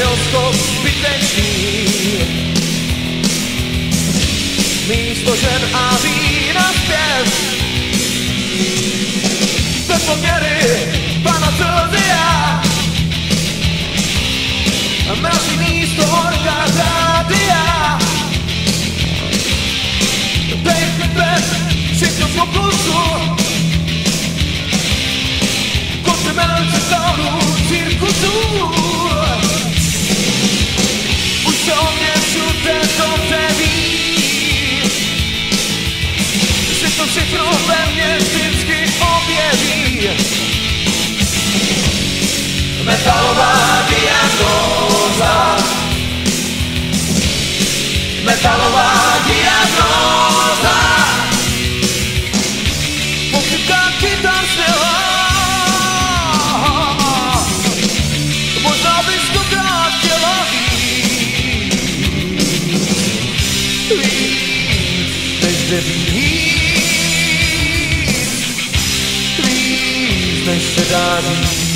Španělsko zbytečný. Místo žen a vína zpěv if he please, Mr. Darby.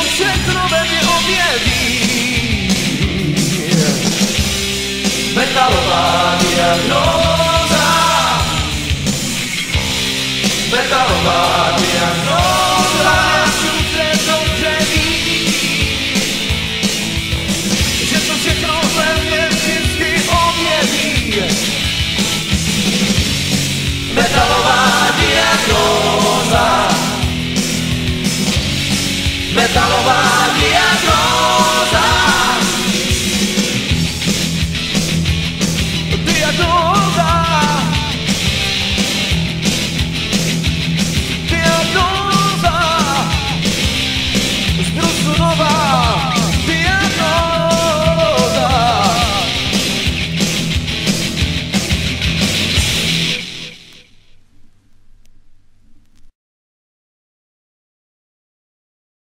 non sentono vedi o piedi Metalopatia rosa. Metalopatia